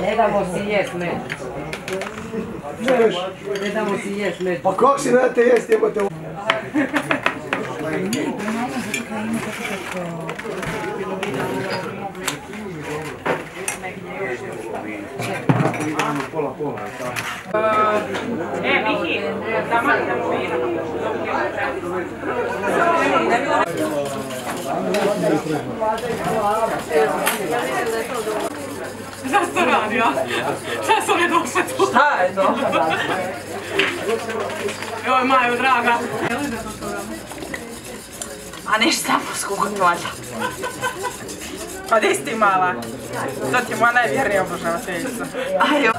Ne damo si jest med. Ne damo si jest med. Pa kako si ne te jest jebote? E, Miki, taman idemo vino. Šta to radio? Šta su ne došle tu? Šta je to? Joj, Maju, draga. A ništa samo skugati valjda. Pa di si ti mala? To ti je moja najvjernija obožavateljica. Ajo.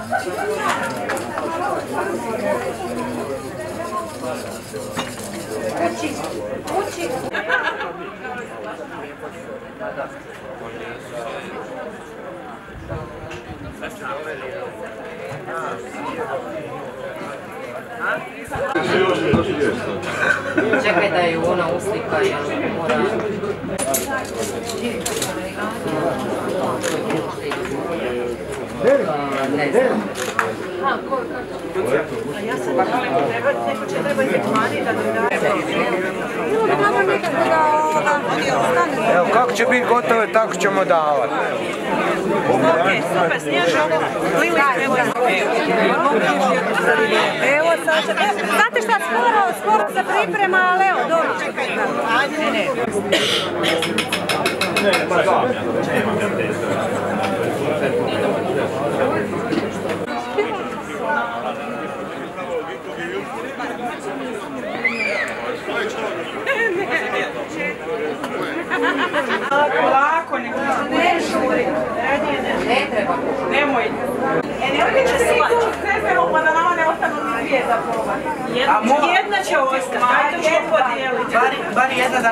Čekaj da ju ona uslika jer mora... Ne znam. Evo kako će biti gotove tako ćemo davati. Super, snježno. Lili, evo Evo sad, e, znate šta, skoro, skoro se priprema, ali evo, dobro, čekajte. Ajde, ne, ne. Lako, nek ne žuri. Ne treba. Nemoj. E, nemojte da se tu sezemo pa da nama ne ostanu ni dvije za probati. Jedna, će ostati, ajde ćemo podijeliti. Bar jedna da